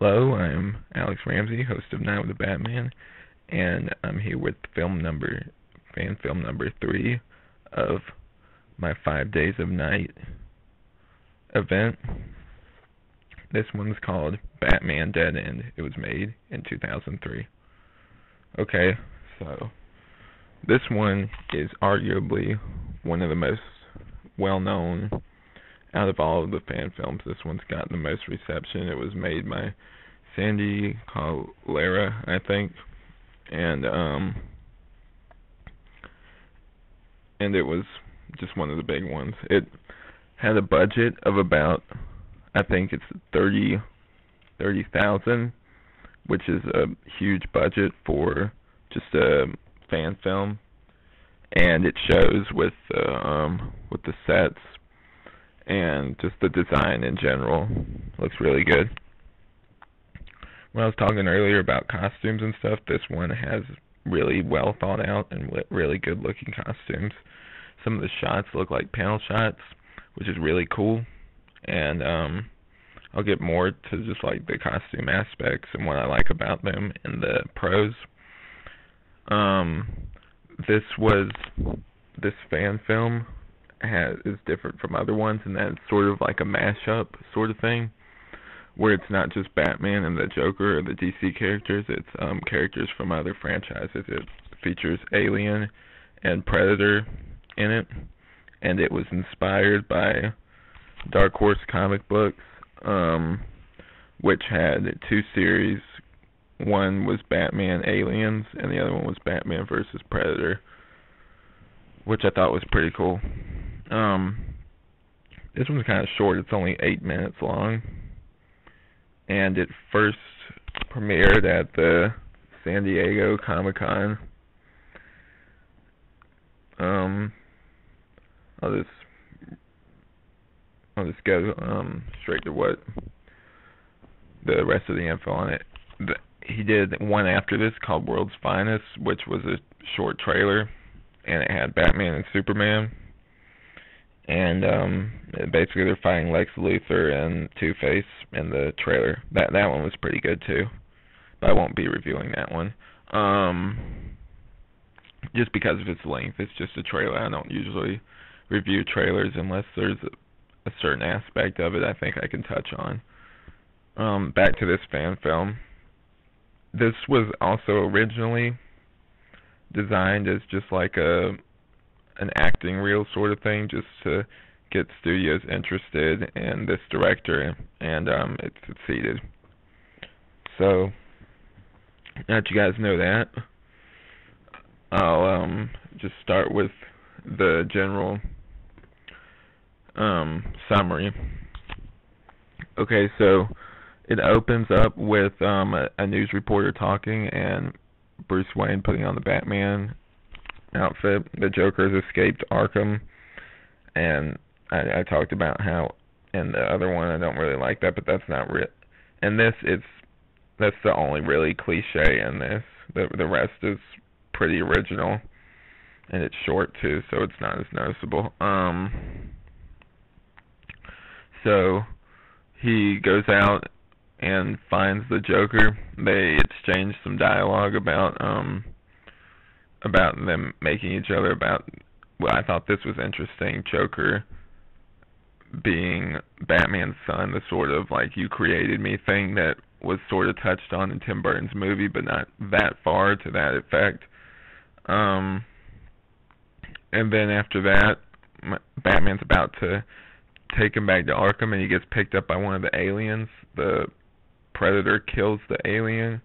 Hello, I'm Alex Ramsey, host of Night with the Batman, and I'm here with film number, fan film number three of my Five Days of Knight event. This one's called Batman Dead End. It was made in 2003. Okay, so this one is arguably one of the most well known out of all of the fan films, this one's gotten the most reception. It was made by Sandy Collora, I think, and um, and it was just one of the big ones. It had a budget of about, I think it's thirty, thirty thousand, which is a huge budget for just a fan film, and it shows with uh, um with the sets and just the design in general looks really good. When I was talking earlier about costumes and stuff, this one has really well thought out and really good looking costumes. Some of the shots look like panel shots, which is really cool. And um I'll get more to just like the costume aspects and what I like about them in the pros. Um this was this fan film has is different from other ones, and that it's sort of like a mashup sort of thing, where it's not just Batman and the Joker or the DC characters; it's um, characters from other franchises. It features Alien and Predator in it, and it was inspired by Dark Horse comic books, um, which had two series. One was Batman Aliens, and the other one was Batman versus Predator, which I thought was pretty cool. Um, this one's kind of short. It's only eight minutes long, and it first premiered at the San Diego Comic Con. Um, I'll just I'll just go um straight to what the rest of the info on it. The, he did one after this called World's Finest, which was a short trailer, and it had Batman and Superman and um basically they're fighting Lex Luthor and Two Face in the trailer. That that one was pretty good too, but I won't be reviewing that one. Um, just because of its length, it's just a trailer. I don't usually review trailers unless there's a, a certain aspect of it I think I can touch on. Um, back to this fan film. This was also originally designed as just like a an acting reel sort of thing, just to get studios interested in this director, and um, it succeeded. So, now that you guys know that, I'll um, just start with the general um, summary. Okay, so it opens up with um, a, a news reporter talking and Bruce Wayne putting on the Batman outfit. The Joker has escaped Arkham, and I, I talked about how And the other one I don't really like that, but that's not real. And this, it's that's the only really cliche in this. The the rest is pretty original, and it's short too, so it's not as noticeable. Um, so he goes out and finds the Joker. They exchange some dialogue about um about them making each other about well, I thought this was interesting. Joker being Batman's son, the sort of like you created me thing that was sort of touched on in Tim Burton's movie, but not that far to that effect. Um, and then after that, Batman's about to take him back to Arkham, and he gets picked up by one of the aliens. The Predator kills the alien,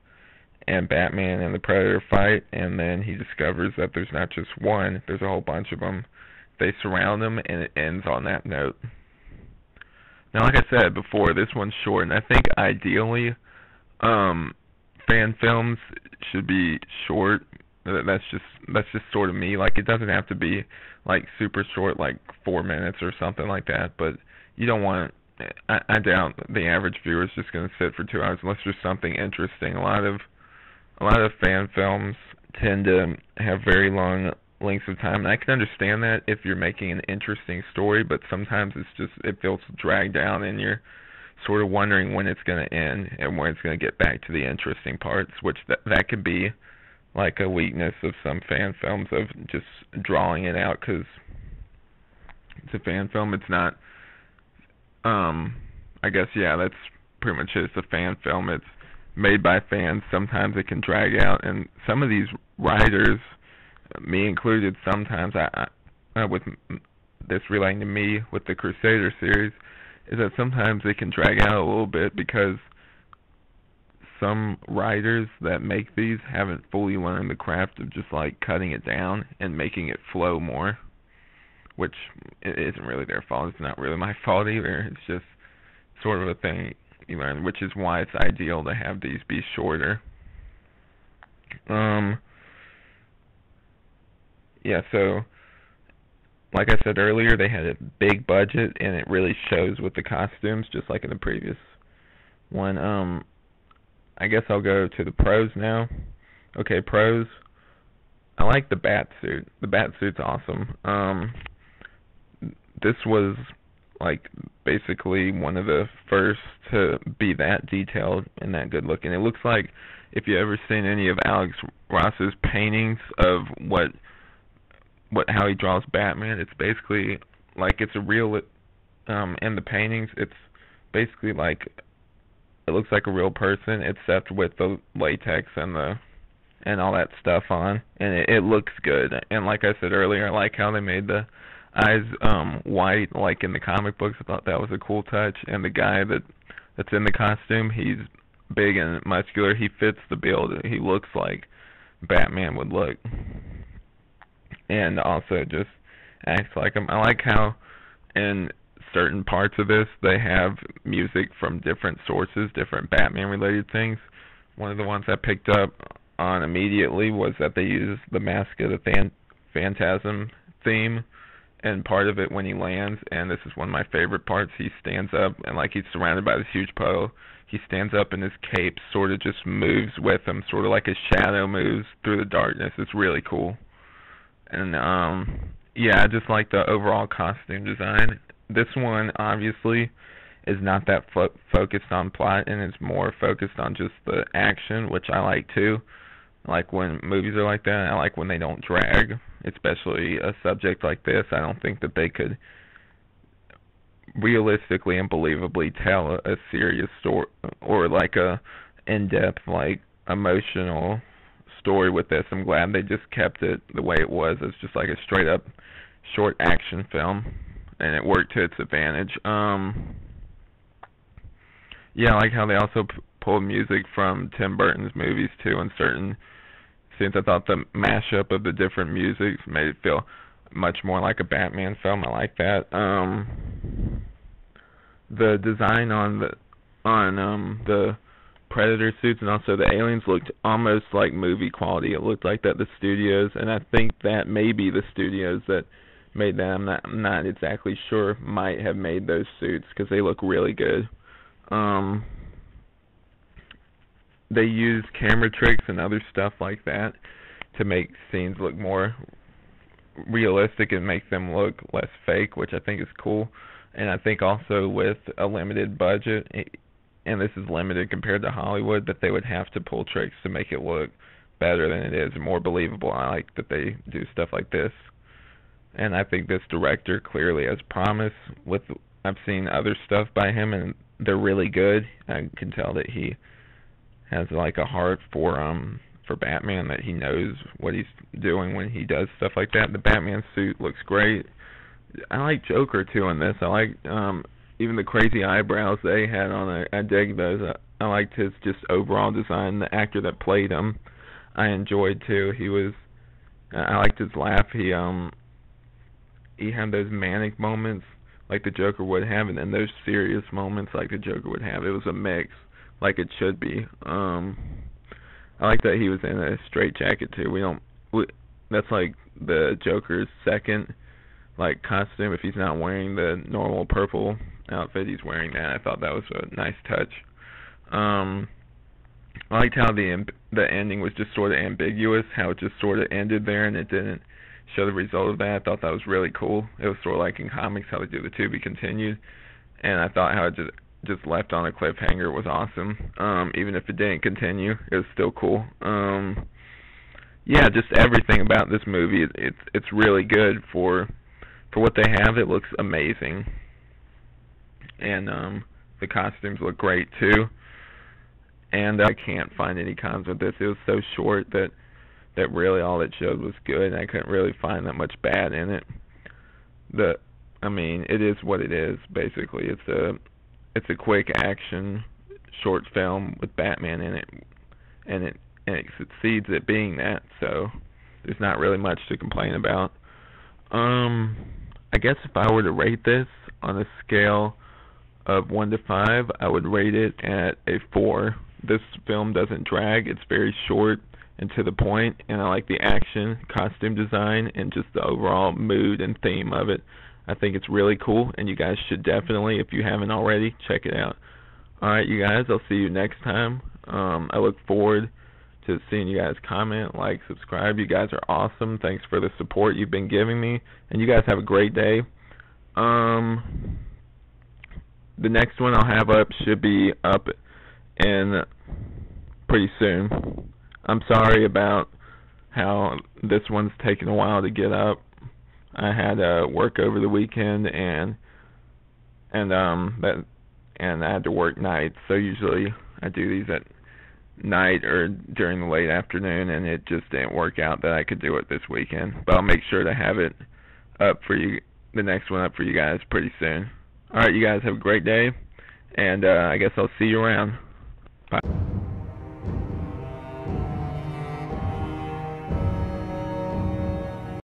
and Batman and the Predator fight, and then he discovers that there's not just one, there's a whole bunch of them. They surround him, and it ends on that note. Now, like I said before, this one's short, and I think ideally, um, fan films should be short. That's just that's just sort of me. Like it doesn't have to be like super short, like four minutes or something like that. But you don't want. I, I doubt the average viewer is just going to sit for two hours unless there's something interesting. A lot of a lot of fan films tend to have very long lengths of time and I can understand that if you're making an interesting story, but sometimes it's just it feels dragged out and you're sort of wondering when it's going to end and when it's going to get back to the interesting parts, which that that could be like a weakness of some fan films of just drawing it out because it's a fan film. It's not. Um, I guess yeah, that's pretty much it. It's a fan film. It's made by fans. Sometimes it can drag out, and some of these writers, me included, sometimes I, I with this relating to me with the Crusader series, is that sometimes they can drag out a little bit because some writers that make these haven't fully learned the craft of just like cutting it down and making it flow more, which isn't really their fault. It's not really my fault either. It's just sort of a thing you which is why it's ideal to have these be shorter. Um. Yeah, so like I said earlier, they had a big budget and it really shows with the costumes, just like in the previous one. Um, I guess I'll go to the pros now. Okay, pros. I like the bat suit. The bat suit's awesome. Um, this was like basically one of the first to be that detailed and that good looking. It looks like if you ever seen any of Alex Ross's paintings of what what how he draws Batman. It's basically like it's a real um in the paintings it's basically like it looks like a real person except with the latex and the and all that stuff on and it, it looks good and like I said earlier I like how they made the eyes um white like in the comic books. I thought that was a cool touch. And the guy that that's in the costume he's big and muscular. He fits the build. He looks like Batman would look. And also just acts like him. I like how in certain parts of this they have music from different sources, different Batman related things. One of the ones I picked up on immediately was that they used the Mask of the Phan- Phantasm theme and part of it when he lands and this is one of my favorite parts he stands up and like he's surrounded by this huge puddle he stands up and his cape sort of just moves with him sort of like a shadow moves through the darkness it's really cool and um yeah, I just like the overall costume design. This one obviously is not that fo- focused on plot and it's more focused on just the action, which I like too. Like when movies are like that. I like when they don't drag, especially a subject like this. I don't think that they could realistically and believably tell a, a serious story or like a in-depth like emotional story with this. I'm glad they just kept it the way it was. It's just like a straight up short action film, and it worked to its advantage. Um, yeah, I like how they also p- pulled music from Tim Burton's movies too in certain scenes. I thought the mashup of the different music made it feel much more like a Batman film. I like that. Um, the design on the on um the predator suits and also the aliens looked almost like movie quality. It looked like that the studios, and I think that maybe the studios that made them. I'm not, I'm not exactly sure. Might have made those suits because they look really good. Um, they use camera tricks and other stuff like that to make scenes look more realistic and make them look less fake, which I think is cool. And I think also with a limited budget, and this is limited compared to Hollywood, that they would have to pull tricks to make it look better than it is, more believable. I like that they do stuff like this, and I think this director clearly has promise. With I've seen other stuff by him, and they're really good. I can tell that he has like a heart for um for Batman that he knows what he's doing when he does stuff like that. The Batman suit looks great. I like Joker too in this. I like um even the crazy eyebrows they had on it. I dig those. I, I liked his just overall design. The actor that played him, I enjoyed too. He was. I liked his laugh. He um. He had those manic moments like the Joker would have, and then those serious moments like the Joker would have. It was a mix, like it should be. Um. I like that he was in a straight jacket too. We don't. We, that's like the Joker's second like costume if he's not wearing the normal purple outfit he's wearing that. I thought that was a nice touch. Um I liked how the the ending was just sort of ambiguous, how it just sort of ended there and it didn't show the result of that. I thought that was really cool. It was sort of like in comics how they do the to be continued, and I thought how it just just left on a cliffhanger was awesome. Um, even if it didn't continue, it was still cool. Um, yeah, just everything about this movie. It, it's it's really good for for what they have. It looks amazing, and um, the costumes look great too. And I can't find any cons with this. It was so short that that really all it showed was good. And I couldn't really find that much bad in it. The I mean, it is what it is. Basically, it's a it's a quick action short film with Batman in it, and it and it succeeds at being that. So there's not really much to complain about. Um, I guess if I were to rate this on a scale of one to five, I would rate it at a four. This film doesn't drag; it's very short and to the point, and I like the action, costume design, and just the overall mood and theme of it. I think it's really cool, and you guys should definitely, if you haven't already, check it out. All right, you guys, I'll see you next time. Um, I look forward to seeing you guys comment, like, subscribe. You guys are awesome. Thanks for the support you've been giving me, and you guys have a great day. Um, the next one I'll have up should be up in pretty soon. I'm sorry about how this one's taken a while to get up. I had uh, work over the weekend and and um that and I had to work nights. So usually I do these at night or during the late afternoon, and it just didn't work out that I could do it this weekend. But I'll make sure to have it up for you, the next one up for you guys pretty soon. All right, you guys have a great day, and uh, I guess I'll see you around. Bye.